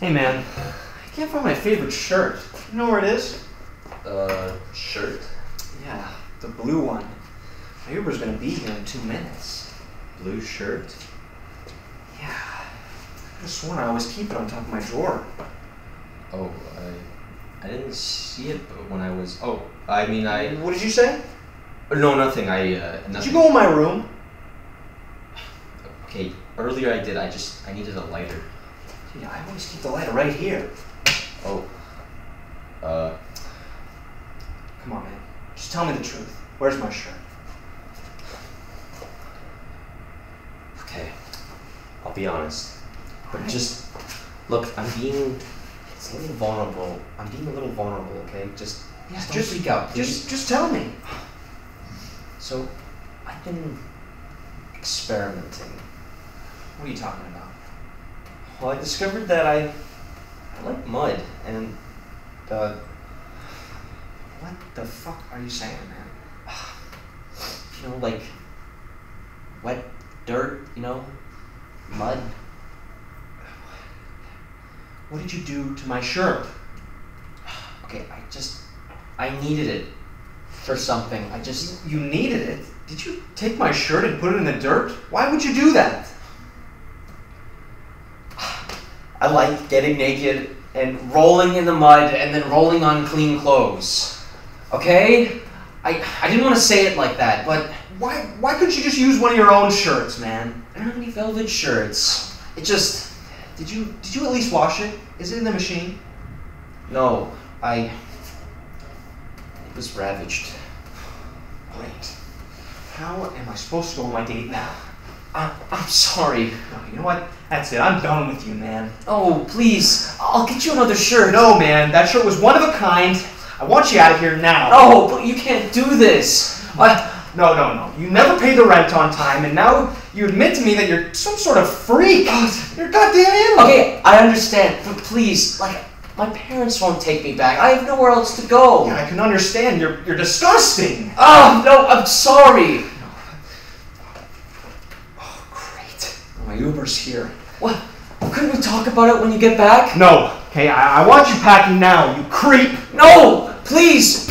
Hey man, I can't find my favorite shirt. You know where it is? Uh, shirt? Yeah, the blue one. My Uber's gonna be here in two minutes. Blue shirt? Yeah. I just sworn I always keep it on top of my drawer. Oh, I, I didn't see it but when I was. Oh, I mean, I. What did you say? No, nothing. I. Uh, nothing. Did you go in my room? Okay, earlier I did. I just. I needed a lighter. Yeah, I always keep the lighter right here. Oh. Uh, Come on, man. Just tell me the truth. Where's my shirt? okay. I'll be honest. But just. Look, I'm being. It's a little vulnerable. I'm being a little vulnerable, okay? Just. Yeah, just, freak out. please. Just, just tell me. So, I've been experimenting. What are you talking about? Well, I discovered that I, I like mud, and uh, What the fuck are you saying, man? you know, like wet dirt, you know, mud. What did you do to my shirt? Okay, I just, I needed it for something. I just, You needed it. Did you take my shirt and put it in the dirt? Why would you do that? I like getting naked and rolling in the mud and then rolling on clean clothes. Okay, I, I didn't want to say it like that, but Why, why couldn't you just use one of your own shirts, man? I don't have any velvet shirts. It just, Did you, did you at least wash it? Is it in the machine? no, I, it was ravaged. Great. How am I supposed to go on my date now? I, I'm sorry. No, you know what? That's it. I'm done with you, man. Oh, please. I'll get you another shirt. No, man. That shirt was one of a kind. I want you out of here now. No, but you can't do this. I, No, no, no. You never paid the rent on time, and now you admit to me that you're some sort of freak. You're a goddamn animal. okay, I understand, but please, like, my parents won't take me back. I have nowhere else to go. Yeah, I can understand. You're, you're disgusting. Oh, no, I'm sorry. Oh, great. My Uber's here. What? Couldn't we talk about it when you get back? No. Okay, I, I want you packing now, you creep. No, please.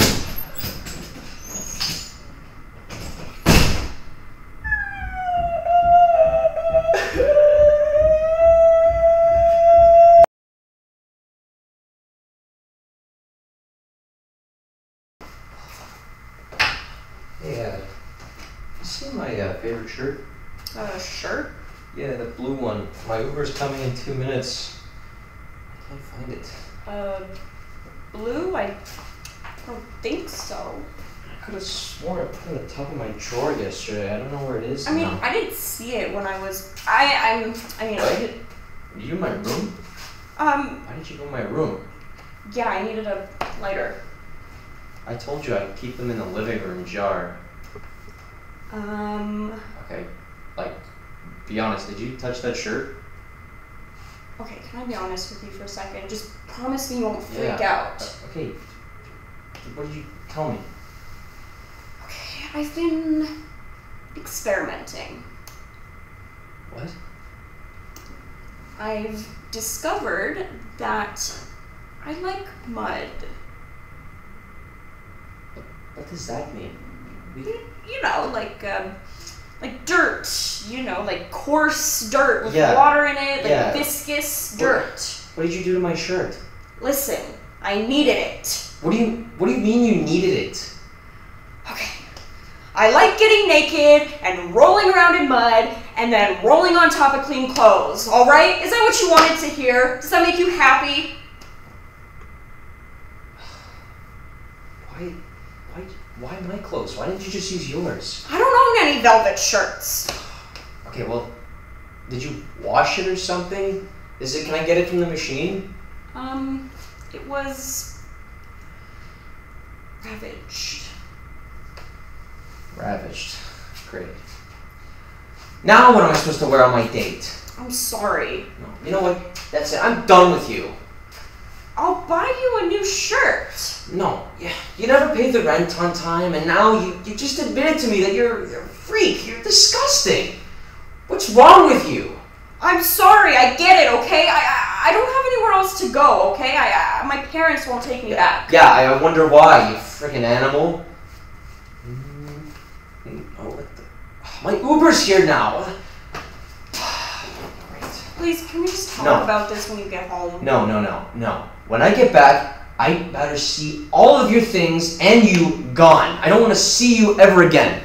Hey, uh, you see my uh, favorite shirt? Uh, shirt? Yeah, the blue one. My Uber's coming in two minutes. I can't find it. Uh, blue? I don't think so. I could have sworn I put it on the top of my drawer yesterday. I don't know where it is I mean, now. I didn't see it when I was. I, I'm. I mean, I did. Were you in my room? Um, Why did you go in my room? yeah, I needed a lighter. I told you I'd keep them in the living room jar. Um, Okay, be honest, did you touch that shirt? okay, can I be honest with you for a second? Just promise me you won't freak Yeah. out. Uh, okay, what did you tell me? Okay, I've been experimenting. What? I've discovered that I like mud. What does that mean? We, You, you know, like um, like dirt. You know, like coarse dirt with Yeah. water in it, like Yeah. viscous What- dirt. what did you do to my shirt? Listen, I needed it. What do you What do you mean you needed it? Okay. I like getting naked and rolling around in mud and then rolling on top of clean clothes. All right? Is that what you wanted to hear? Does that make you happy? Why, why, why my clothes? Why didn't you just use yours? I don't own any velvet shirts. Okay, well, did you wash it or something? Is it? Can I get it from the machine? Um, it was ravaged. Ravaged. Great. Now what am I supposed to wear on my date? I'm sorry. No. You know what? That's it. I'm done with you. I'll buy you a new shirt. No. Yeah. You never paid the rent on time, and now you, you just admitted to me that you're, you're a freak. You're disgusting. What's wrong with you? I'm sorry. I get it. Okay. I I, I don't have anywhere else to go. Okay, I, I my parents won't take me back. Yeah, I wonder why, you freaking animal. Mm, Oh, what the? My Uber's here now. Please, can we just talk No. about this when you get home? No, no, no, no. When I get back, I better see all of your things and you gone. I don't want to see you ever again.